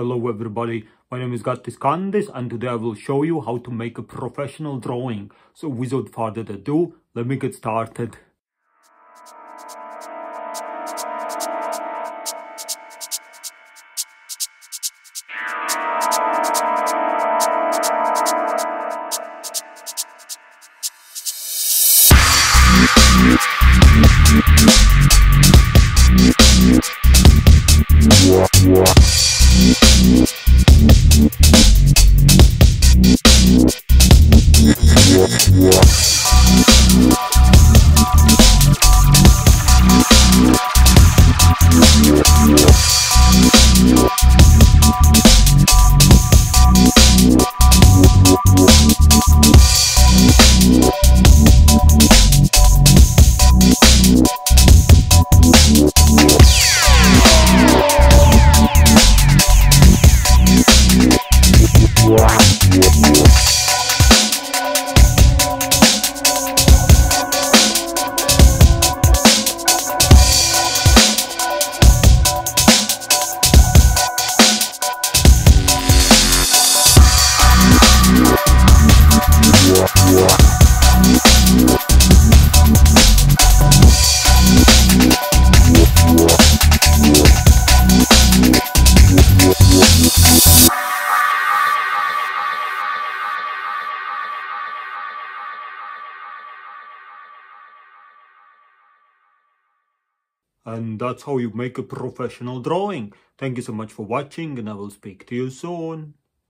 Hello everybody, my name is Gatis Kandis and today I will show you how to make a professional drawing. So without further ado, let me get started. You. And that's how you make a professional drawing. Thank you so much for watching and I will speak to you soon.